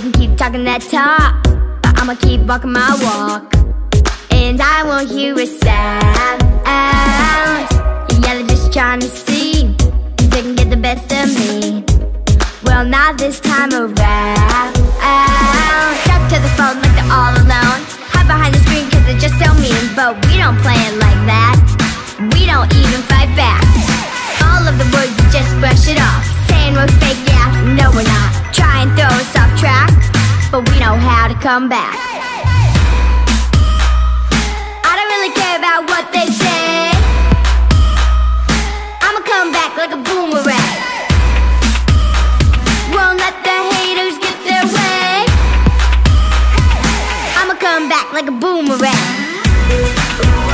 talking that talk, but I'ma keep walking my walk. And I won't hear a sound. Yeah, they're just trying to see if they can get the best of me. Well, not this time around. Stuck to the phone like they're all alone. Hide behind the screen cause they're just so mean. But we don't play it like that. We don't even fight back. All of the words, how to come back. I don't really care about what they say. I'ma come back like a boomerang. Won't let the haters get their way. I'ma come back like a boomerang.